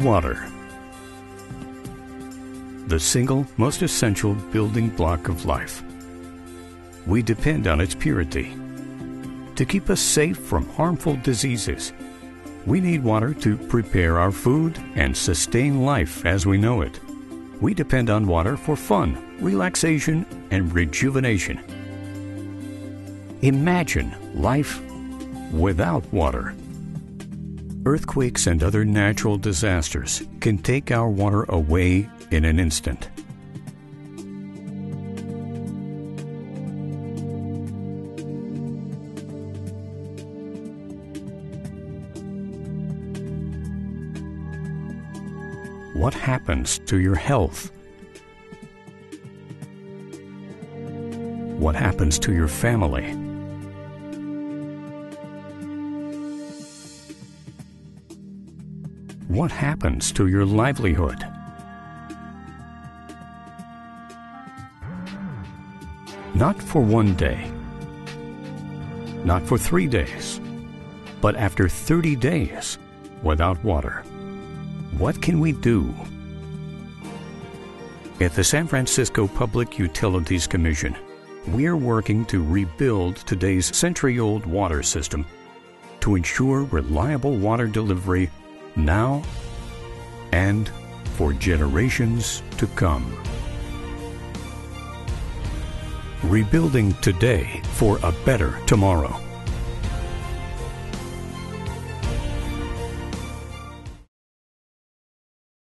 Water. The single most essential building block of life. We depend on its purity. To keep us safe from harmful diseases, we need water to prepare our food and sustain life as we know it. We depend on water for fun, relaxation, and rejuvenation. Imagine life without water. Earthquakes and other natural disasters can take our water away in an instant. What happens to your health? What happens to your family? What happens to your livelihood? Not for one day, not for three days, but after 30 days without water. What can we do? At the San Francisco Public Utilities Commission, we're working to rebuild today's century old water system to ensure reliable water delivery now and for generations to come. Rebuilding today for a better tomorrow.